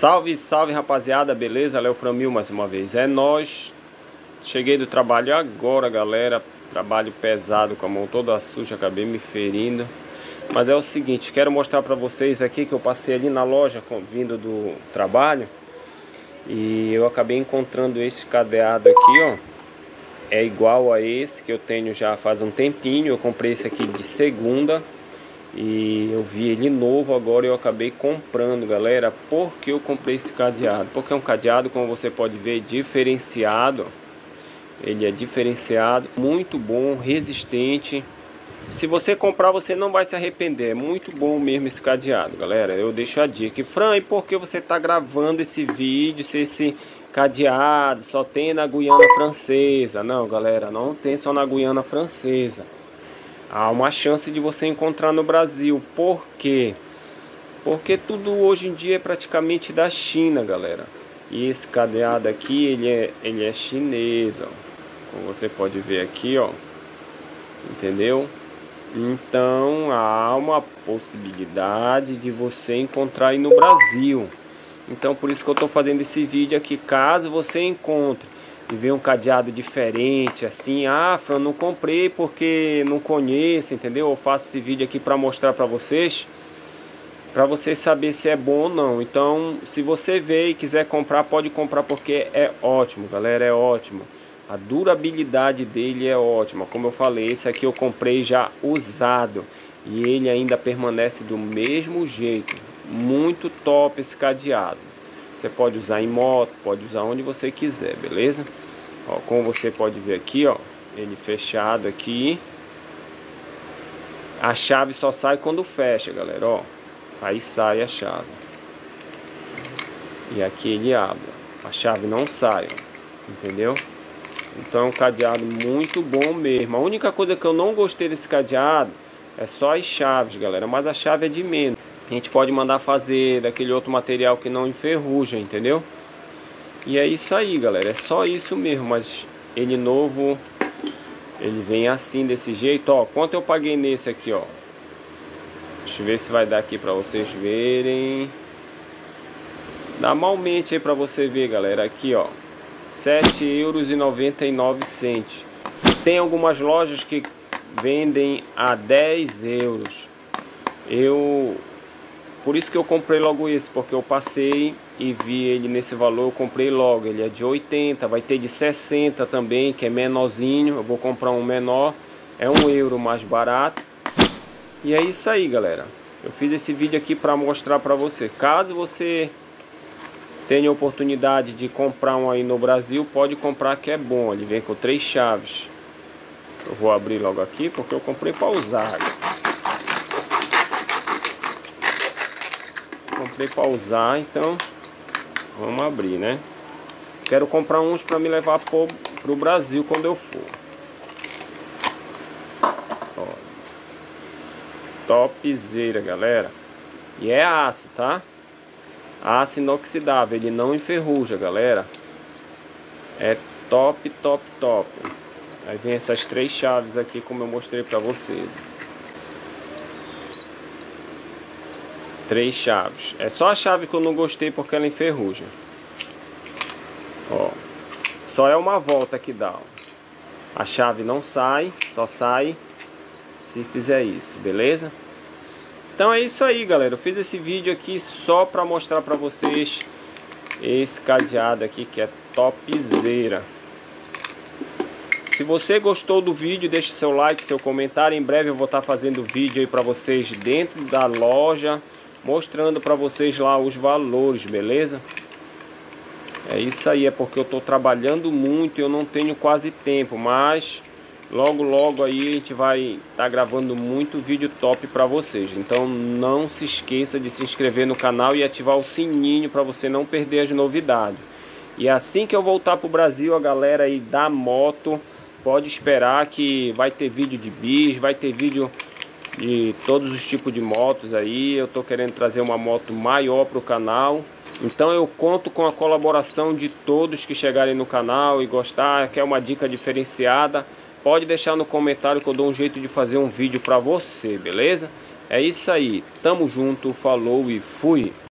Salve, salve rapaziada, beleza? Léo Framil mais uma vez. É nós. Cheguei do trabalho agora, galera. Trabalho pesado, com a mão toda suja, acabei me ferindo. Mas é o seguinte, quero mostrar para vocês aqui que eu passei ali na loja vindo do trabalho e eu acabei encontrando esse cadeado aqui, ó. É igual a esse que eu tenho já faz um tempinho. Eu comprei esse aqui de segunda e eu vi ele novo agora eu acabei comprando, galera. Por que eu comprei esse cadeado? Porque é um cadeado, como você pode ver, diferenciado. Ele é diferenciado, muito bom, resistente. Se você comprar, você não vai se arrepender. É muito bom mesmo esse cadeado, galera. Eu deixo a dica. E, Fran, e por que você está gravando esse vídeo se esse cadeado só tem na Guiana Francesa? Não, galera, não tem só na Guiana Francesa há uma chance de você encontrar no Brasil. Por quê? Porque tudo hoje em dia é praticamente da China, galera. E esse cadeado aqui, ele é, ele é chinês, ó. Como você pode ver aqui, ó. Entendeu? Então, há uma possibilidade de você encontrar aí no Brasil. Então, por isso que eu estou fazendo esse vídeo aqui. Caso você encontre e ver um cadeado diferente, assim, ah, Fran, não comprei porque não conheço, entendeu? Eu faço esse vídeo aqui para mostrar para vocês, para vocês saber se é bom ou não. Então, se você vê e quiser comprar, pode comprar porque é ótimo, galera, é ótimo. A durabilidade dele é ótima, como eu falei, esse aqui eu comprei já usado e ele ainda permanece do mesmo jeito. Muito top esse cadeado. Você pode usar em moto, pode usar onde você quiser, beleza? Ó, como você pode ver aqui, ó, ele fechado aqui. A chave só sai quando fecha, galera, ó. Aí sai a chave. E aqui ele abre. A chave não sai, ó, entendeu? Então é um cadeado muito bom mesmo. A única coisa que eu não gostei desse cadeado é só as chaves, galera. Mas a chave é de menos a gente pode mandar fazer daquele outro material que não enferruja, entendeu? E é isso aí, galera. É só isso mesmo, mas ele novo, ele vem assim, desse jeito, ó. Quanto eu paguei nesse aqui, ó? Deixa eu ver se vai dar aqui pra vocês verem. Dá malmente aí pra você ver, galera. Aqui, ó. R$ euros e 99 centos. Tem algumas lojas que vendem a 10 euros. Eu por isso que eu comprei logo esse, porque eu passei e vi ele nesse valor, eu comprei logo. Ele é de 80, vai ter de 60 também, que é menorzinho. Eu vou comprar um menor, é um euro mais barato. E é isso aí, galera. Eu fiz esse vídeo aqui para mostrar para você. Caso você tenha oportunidade de comprar um aí no Brasil, pode comprar que é bom. Ele vem com três chaves. Eu vou abrir logo aqui porque eu comprei para usar. Comprei para usar, então vamos abrir, né? Quero comprar uns para me levar para o Brasil quando eu for. Ó. Topzera, galera. E é aço, tá? Aço inoxidável, ele não enferruja, galera. É top, top, top. Aí vem essas três chaves aqui, como eu mostrei para vocês. Três chaves. É só a chave que eu não gostei porque ela enferruja. Ó. Só é uma volta que dá. Ó. A chave não sai, só sai se fizer isso, beleza? Então é isso aí, galera. Eu fiz esse vídeo aqui só para mostrar para vocês esse cadeado aqui que é topzera. Se você gostou do vídeo, deixe seu like, seu comentário. Em breve eu vou estar fazendo vídeo aí para vocês dentro da loja mostrando para vocês lá os valores, beleza? É isso aí, é porque eu estou trabalhando muito e eu não tenho quase tempo, mas logo logo aí a gente vai estar tá gravando muito vídeo top para vocês. Então não se esqueça de se inscrever no canal e ativar o sininho para você não perder as novidades. E assim que eu voltar para o Brasil, a galera aí da moto pode esperar que vai ter vídeo de bis, vai ter vídeo de todos os tipos de motos aí. Eu tô querendo trazer uma moto maior para o canal. Então eu conto com a colaboração de todos que chegarem no canal e gostar, quer uma dica diferenciada, pode deixar no comentário que eu dou um jeito de fazer um vídeo para você, beleza? É isso aí, tamo junto, falou e fui!